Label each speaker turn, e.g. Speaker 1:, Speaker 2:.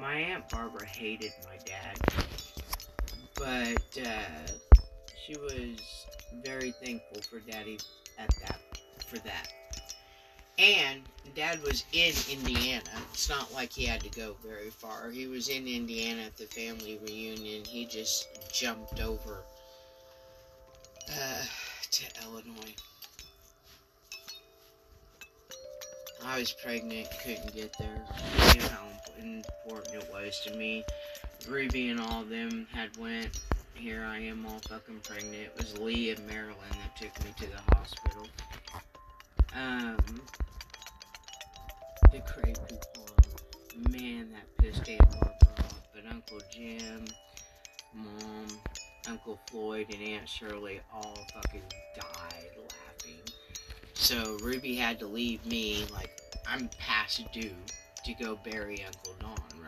Speaker 1: my aunt Barbara hated my dad, but uh, she was very thankful for Daddy at that for that. And Dad was in Indiana. It's not like he had to go very far. He was in Indiana at the family reunion. He just jumped over uh, to Illinois. I was pregnant, couldn't get there. You know how important it was to me. Ruby and all of them had went. Here I am all fucking pregnant. It was Lee and Marilyn that took me to the hospital. Um, the Cray coupon. Man, that pissed Aunt Barbara off. But Uncle Jim, Mom, Uncle Floyd, and Aunt Shirley all fucking died. So Ruby had to leave me, like, I'm past due to go bury Uncle Don.